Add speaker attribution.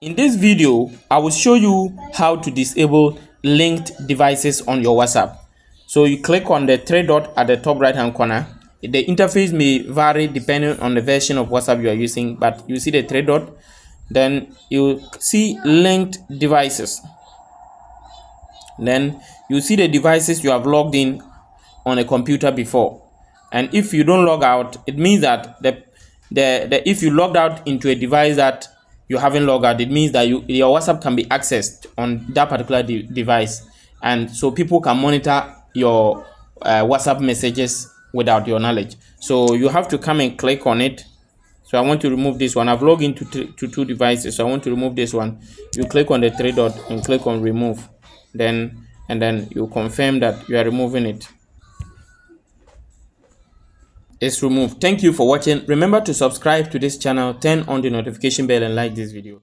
Speaker 1: In this video, I will show you how to disable linked devices on your WhatsApp. So you click on the three dot at the top right hand corner. The interface may vary depending on the version of WhatsApp you are using, but you see the three dot, then you see linked devices. Then you see the devices you have logged in on a computer before. And if you don't log out, it means that the, the, the if you logged out into a device that you haven't logged out, it means that you, your WhatsApp can be accessed on that particular de device. And so people can monitor your uh, WhatsApp messages without your knowledge. So you have to come and click on it. So I want to remove this one. I've logged into to two devices. So I want to remove this one. You click on the three dot and click on remove. Then and then you confirm that you are removing it. It's removed. Thank you for watching. Remember to subscribe to this channel, turn on the notification bell and like this video.